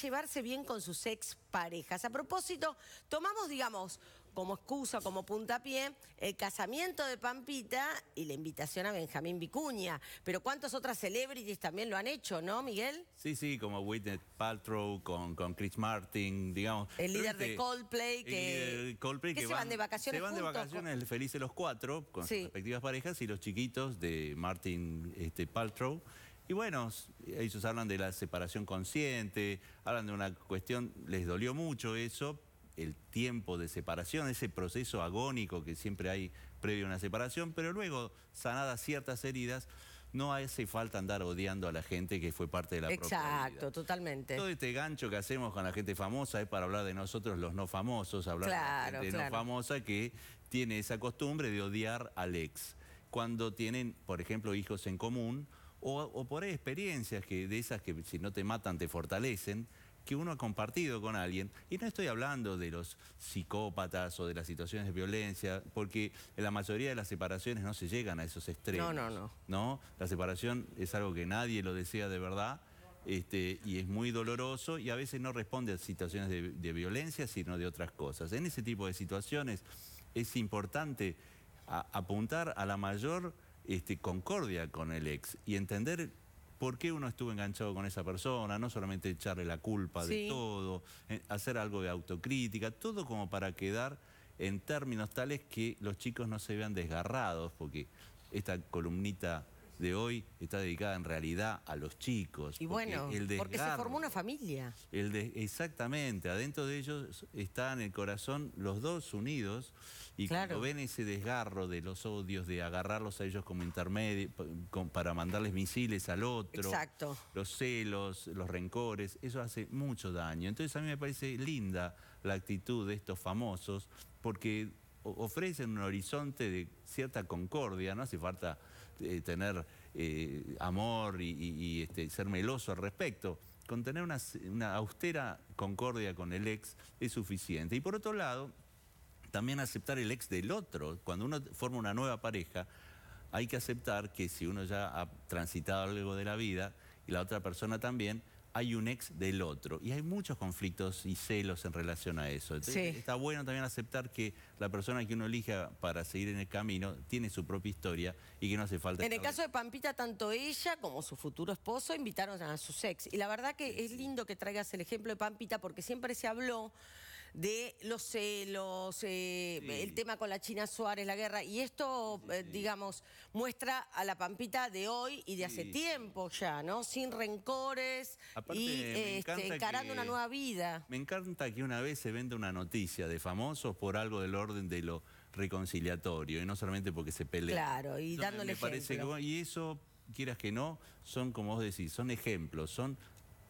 llevarse bien con sus ex parejas. A propósito, tomamos, digamos, como excusa, como puntapié, el casamiento de Pampita y la invitación a Benjamín Vicuña. Pero ¿cuántas otras celebrities también lo han hecho, no, Miguel? Sí, sí, como Whitney Paltrow, con, con Chris Martin, digamos. El líder de Coldplay, que, Coldplay, que, se van, de vacaciones Se van de vacaciones felices los cuatro, con sus respectivas parejas, y los chiquitos de Martin este, Paltrow. Y bueno, ellos hablan de la separación consciente, hablan de una cuestión, les dolió mucho eso, el tiempo de separación, ese proceso agónico que siempre hay previo a una separación, pero luego, sanadas ciertas heridas, no hace falta andar odiando a la gente que fue parte de la Exacto, propia Exacto, totalmente. Todo este gancho que hacemos con la gente famosa es para hablar de nosotros los no famosos, hablar de la gente no famosa que tiene esa costumbre de odiar al ex. Cuando tienen, por ejemplo, hijos en común, o, por experiencias que, de esas que si no te matan te fortalecen, que uno ha compartido con alguien. Y no estoy hablando de los psicópatas o de las situaciones de violencia, porque en la mayoría de las separaciones no se llegan a esos extremos. No, no, no. ¿no? La separación es algo que nadie lo desea de verdad. Este, y es muy doloroso y a veces no responde a situaciones de, violencia, sino de otras cosas. En ese tipo de situaciones es importante apuntar a la mayor este, concordia con el ex y entender por qué uno estuvo enganchado con esa persona, no solamente echarle la culpa de todo, eh, hacer algo de autocrítica, todo como para quedar en términos tales que los chicos no se vean desgarrados, porque esta columnita de hoy está dedicada en realidad a los chicos. Y bueno, porque se formó una familia. El de, exactamente, adentro de ellos está en el corazón los dos unidos y cuando ven ese desgarro de los odios, de agarrarlos a ellos como intermedio, para mandarles misiles al otro, Exacto. los celos, los rencores, eso hace mucho daño. Entonces a mí me parece linda la actitud de estos famosos porque ofrecen un horizonte de cierta concordia, no hace falta eh, tener eh, amor y, este, ser meloso al respecto. Con tener una, una austera concordia con el ex es suficiente. Y por otro lado, también aceptar el ex del otro. Cuando uno forma una nueva pareja, hay que aceptar que si uno ya ha transitado algo de la vida y la otra persona también, hay un ex del otro. Y hay muchos conflictos y celos en relación a eso. Está bueno también aceptar que la persona que uno elija para seguir en el camino tiene su propia historia y que no hace falta... En el caso de Pampita, tanto ella como su futuro esposo invitaron a sus ex. Y la verdad que es lindo que traigas el ejemplo de Pampita porque siempre se habló de los celos, eh, el tema con la China Suárez, la guerra. Y esto, eh, digamos, muestra a la Pampita de hoy y de hace tiempo ya, ¿no? Sin rencores y este, encarando una nueva vida. Me encanta que una vez se venda una noticia de famosos por algo del orden de lo reconciliatorio y no solamente porque se pelean. Claro, y dándole ejemplo. y eso, quieras que no, son como vos decís, son ejemplos, son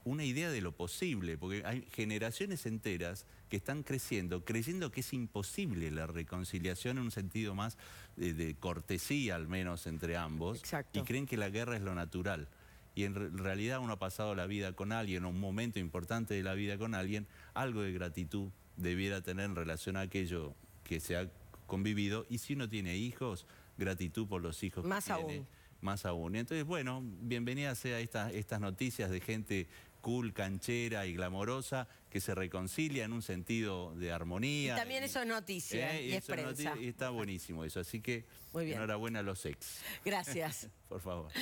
una idea de lo posible, porque hay generaciones enteras que están creciendo, creyendo que es imposible la reconciliación en un sentido más de, cortesía, al menos entre ambos, y creen que la guerra es lo natural. Y en realidad uno ha pasado la vida con alguien, un momento importante de la vida con alguien, algo de gratitud debiera tener en relación a aquello que se ha convivido, y si uno tiene hijos, gratitud por los hijos más que aún. tiene. Más aún. Entonces, bueno, bienvenida sea estas, estas noticias de gente cool, canchera y glamorosa que se reconcilia en un sentido de armonía. Y también eso es noticia ¿Eh? y, es prensa. está buenísimo eso, así que Muy bien. enhorabuena a los ex. Gracias. Por favor.